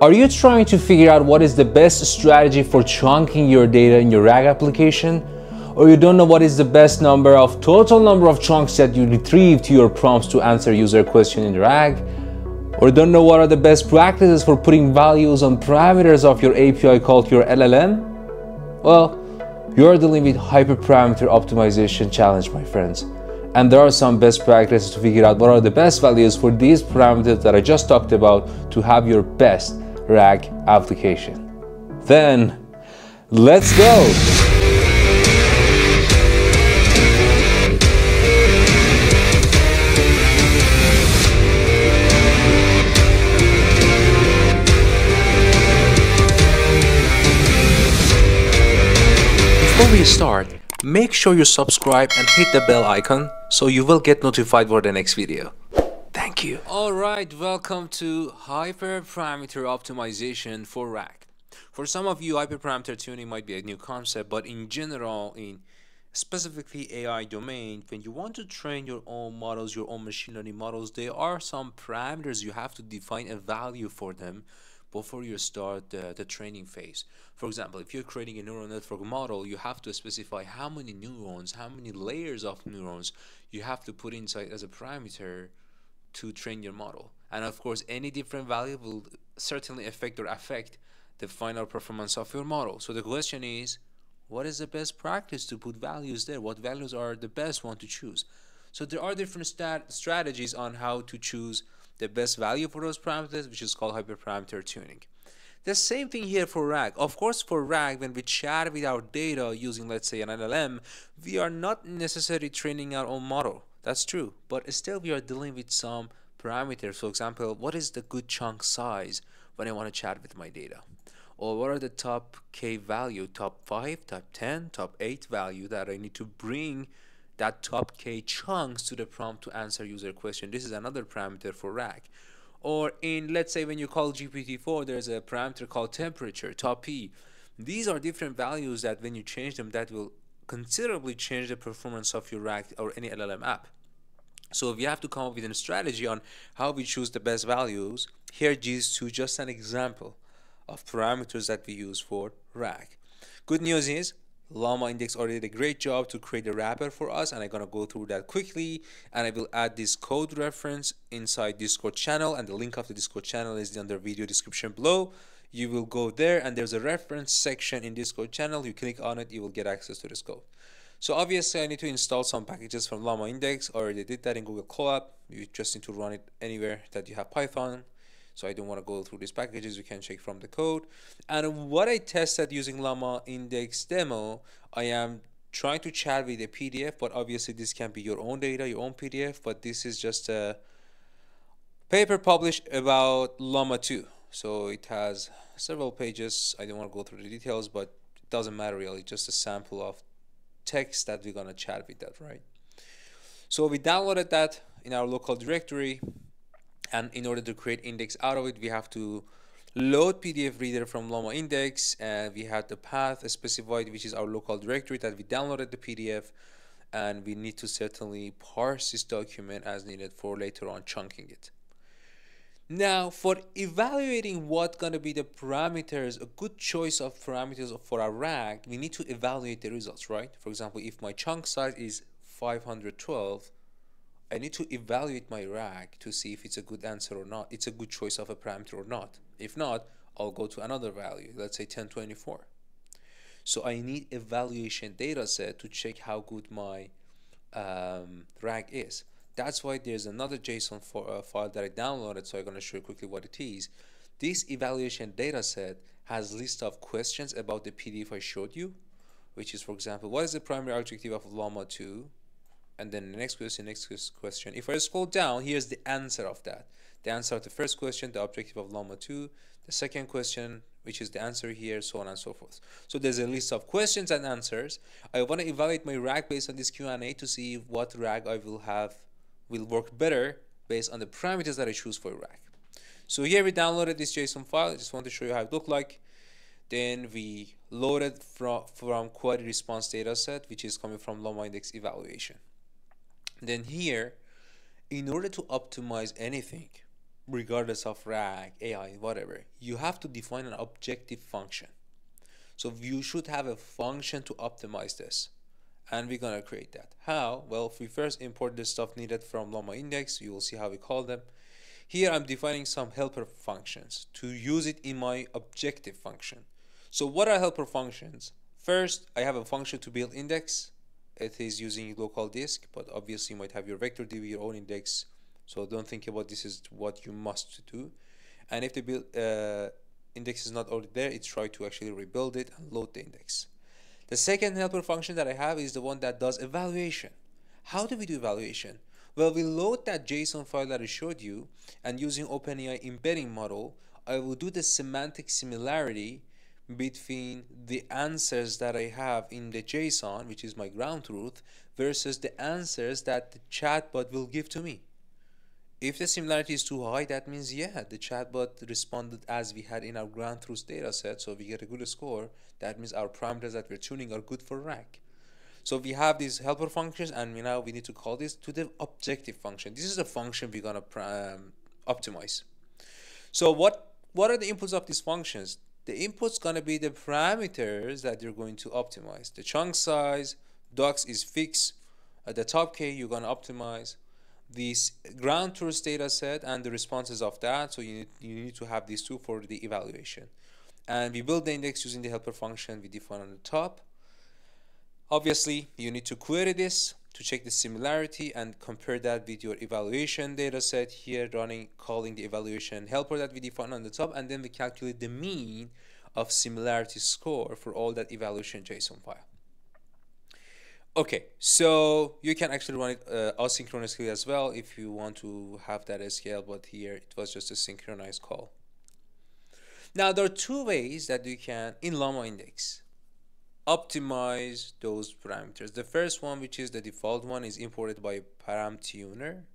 Are you trying to figure out what is the best strategy for chunking your data in your RAG application? Or you don't know what is the best number of total number of chunks that you retrieve to your prompts to answer user question in RAG? Or don't know what are the best practices for putting values on parameters of your API call to your LLM? Well, you're dealing with hyperparameter optimization challenge, my friends. And there are some best practices to figure out what are the best values for these parameters that I just talked about to have your best RAG application. Then, let's go! Before we start, make sure you subscribe and hit the bell icon so you will get notified for the next video. Thank you. Alright, welcome to Hyperparameter Optimization for RAG. For some of you, hyperparameter tuning might be a new concept, but in general, in specifically AI domain, when you want to train your own models, your own machine learning models, there are some parameters you have to define a value for them before you start the training phase. For example, if you're creating a neural network model, you have to specify how many neurons, how many layers of neurons you have to put inside as a parameter to train your model. And of course, any different value will certainly affect or affect the final performance of your model. So the question is, what is the best practice to put values there? What values are the best one to choose? So there are different stat strategies on how to choose the best value for those parameters, which is called hyperparameter tuning. The same thing here for RAG. Of course, for RAG, when we chat with our data using, let's say, an LLM, we are not necessarily training our own model. That's true. But still, we are dealing with some parameters. For example, what is the good chunk size when I want to chat with my data? Or what are the top K value, top 5, top 10, top 8 value that I need to bring that top k chunks to the prompt to answer user question. This is another parameter for RAG. Or in, let's say when you call GPT-4, there's a parameter called temperature, top P. These are different values that when you change them, that will considerably change the performance of your RAG or any LLM app. So if we have to come up with a strategy on how we choose the best values. Here, these two just an example of parameters that we use for RAG. Good news is Llama Index already did a great job to create a wrapper for us and I'm gonna go through that quickly and I will add this code reference inside Discord channel and the link of the Discord channel is the video description below. You will go there and there's a reference section in Discord channel. You click on it, you will get access to this code. So obviously I need to install some packages from Llama Index. I already did that in Google Colab. You just need to run it anywhere that you have Python so I don't want to go through these packages. You can check from the code. And what I tested using Llama Index demo, I am trying to chat with a PDF, but obviously this can be your own data, your own PDF, but this is just a paper published about Llama 2. So it has several pages. I don't want to go through the details, but it doesn't matter really, just a sample of text that we're going to chat with that, right? So we downloaded that in our local directory and in order to create index out of it we have to load PDF reader from Llama index and we have the path specified which is our local directory that we downloaded the PDF and we need to certainly parse this document as needed for later on chunking it. Now for evaluating what's gonna be the parameters, a good choice of parameters for our RAG, we need to evaluate the results, right? For example, if my chunk size is 512, I need to evaluate my RAG to see if it's a good answer or not. It's a good choice of a parameter or not. If not, I'll go to another value, let's say 1024. So I need evaluation data set to check how good my um, RAG is. That's why there's another JSON for, uh, file that I downloaded, so I'm going to show you quickly what it is. This evaluation data set has list of questions about the PDF I showed you, which is, for example, what is the primary objective of Llama 2? and then the next question next question. If I scroll down here's the answer of that. The answer of the first question the objective of llama 2 the second question which is the answer here so on and so forth. So there's a list of questions and answers. I want to evaluate my RAG based on this Q&A to see what RAG I will have will work better based on the parameters that I choose for RAG so here we downloaded this JSON file I just want to show you how it looked like then we loaded from, from query response dataset which is coming from Llama index evaluation then here, in order to optimize anything, regardless of RAG, AI, whatever, you have to define an objective function. So you should have a function to optimize this. And we're gonna create that. How? Well, if we first import the stuff needed from Llama index, you will see how we call them. Here I'm defining some helper functions to use it in my objective function. So what are helper functions? First, I have a function to build index. It is using local disk, but obviously you might have your vector DB, your own index. So don't think about this is what you must do. And if the build uh, index is not already there, it's try to actually rebuild it and load the index. The second helper function that I have is the one that does evaluation. How do we do evaluation? Well, we load that JSON file that I showed you and using OpenAI embedding model, I will do the semantic similarity between the answers that I have in the JSON, which is my ground truth, versus the answers that the chatbot will give to me. If the similarity is too high, that means, yeah, the chatbot responded as we had in our ground truth data set, so we get a good score. That means our parameters that we're tuning are good for RAG. So we have these helper functions, and we now we need to call this to the objective function. This is the function we're gonna um, optimize. So what what are the inputs of these functions? The input's gonna be the parameters that you're going to optimize. The chunk size, docs is fixed. At the top K, you're gonna optimize this ground truth data set and the responses of that. So you need, you need to have these two for the evaluation. And we build the index using the helper function we define on the top. Obviously, you need to query this to check the similarity and compare that with your evaluation data set here running calling the evaluation helper that we define on the top and then we calculate the mean of similarity score for all that evaluation JSON file. Okay, so you can actually run it uh, asynchronously as well if you want to have that scale, but here it was just a synchronized call. Now there are two ways that you can, in Llama Index, optimize those parameters. The first one, which is the default one, is imported by param tuner.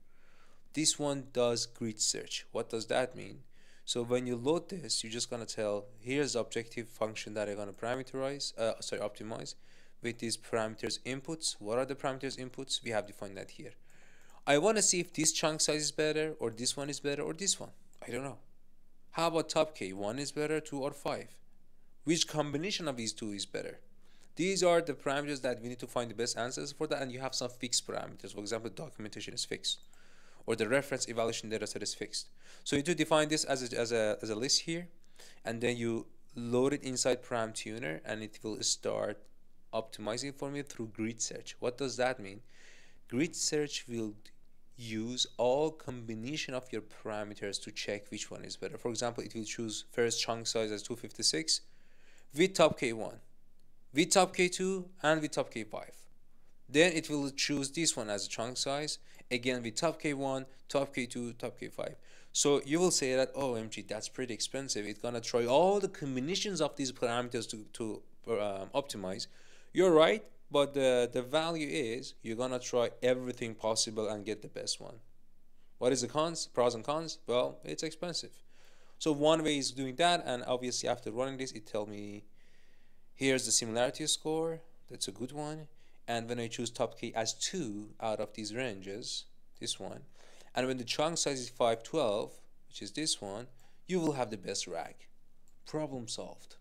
This one does grid search. What does that mean? So when you load this, you're just gonna tell, here's the objective function that I'm gonna parameterize, uh, sorry, optimize with these parameters inputs. What are the parameters inputs? We have defined that here. I want to see if this chunk size is better or this one is better or this one. I don't know. How about top K? One is better, two or five? Which combination of these two is better? These are the parameters that we need to find the best answers for that and you have some fixed parameters. For example, documentation is fixed or the reference evaluation data set is fixed. So you to define this as a, as a, as a list here and then you load it inside param tuner and it will start optimizing for me through grid search. What does that mean? Grid search will use all combination of your parameters to check which one is better. For example, it will choose first chunk size as 256 with top K1, with top K2, and with top K5. Then it will choose this one as a chunk size, again with top K1, top K2, top K5. So you will say that, oh, MG, that's pretty expensive. It's gonna try all the combinations of these parameters to, to um, optimize. You're right, but the, the value is you're gonna try everything possible and get the best one. What is the cons, pros and cons? Well, it's expensive. So one way is doing that, and obviously after running this, it tell me here's the similarity score. That's a good one. And when I choose top K as two out of these ranges, this one, and when the chunk size is 512, which is this one, you will have the best RAG. Problem solved.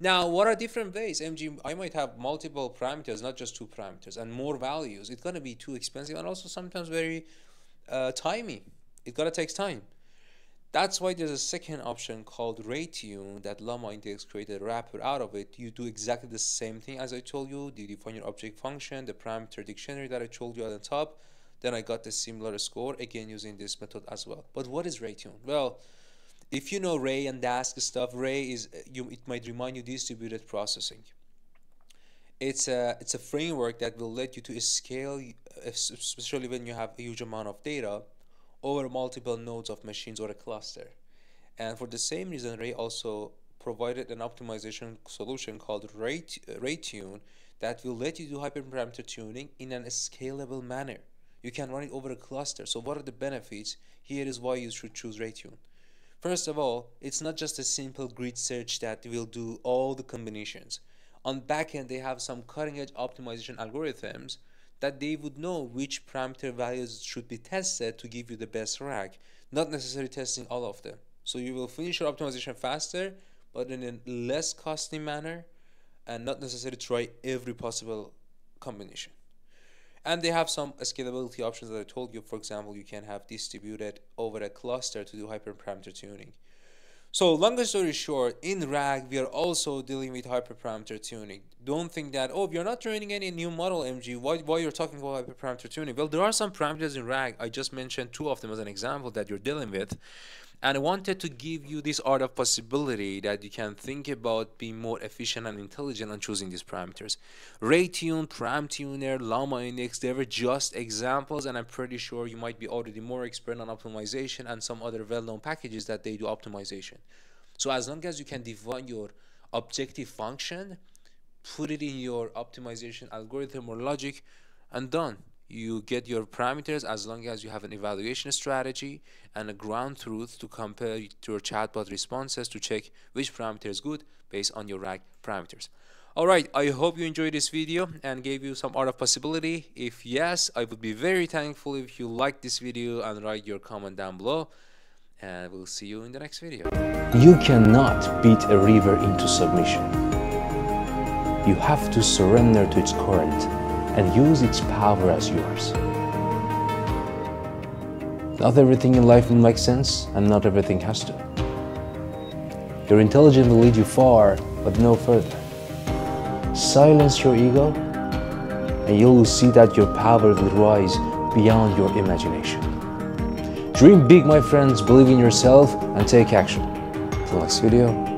Now, what are different ways? MG, I might have multiple parameters, not just two parameters, and more values. It's gonna be too expensive and also sometimes very uh, timey. It gotta takes time. That's why there's a second option called RayTune that Llama Index created a wrapper out of it. You do exactly the same thing as I told you. You define your object function, the parameter dictionary that I told you at the top. Then I got the similar score again using this method as well. But what is RayTune? Well, if you know Ray and Dask stuff, Ray is you. It might remind you distributed processing. It's a it's a framework that will let you to scale, uh, especially when you have a huge amount of data, over multiple nodes of machines or a cluster. And for the same reason, Ray also provided an optimization solution called Ray, uh, RayTune that will let you do hyperparameter tuning in a scalable manner. You can run it over a cluster. So what are the benefits? Here is why you should choose RayTune. First of all, it's not just a simple grid search that will do all the combinations. On backend, they have some cutting edge optimization algorithms that they would know which parameter values should be tested to give you the best RAG. not necessarily testing all of them. So you will finish your optimization faster, but in a less costly manner, and not necessarily try every possible combination. And they have some scalability options that I told you. For example, you can have distributed over a cluster to do hyperparameter tuning. So long story short, in RAG, we are also dealing with hyperparameter tuning. Don't think that, oh, are not training any new model MG, why, why you're talking about hyperparameter tuning? Well, there are some parameters in RAG. I just mentioned two of them as an example that you're dealing with and I wanted to give you this art of possibility that you can think about being more efficient and intelligent on choosing these parameters. RayTune, ParamTuner, Llama Index, they were just examples and I'm pretty sure you might be already more expert on optimization and some other well-known packages that they do optimization. So as long as you can define your objective function, put it in your optimization algorithm or logic, and done you get your parameters as long as you have an evaluation strategy and a ground truth to compare your chatbot responses to check which parameter is good based on your RAG parameters. Alright, I hope you enjoyed this video and gave you some art of possibility. If yes, I would be very thankful if you like this video and write your comment down below. And we'll see you in the next video. You cannot beat a river into submission. You have to surrender to its current and use its power as yours. Not everything in life will make sense, and not everything has to. Your intelligence will lead you far, but no further. Silence your ego, and you will see that your power will rise beyond your imagination. Dream big, my friends, believe in yourself, and take action. Till next video.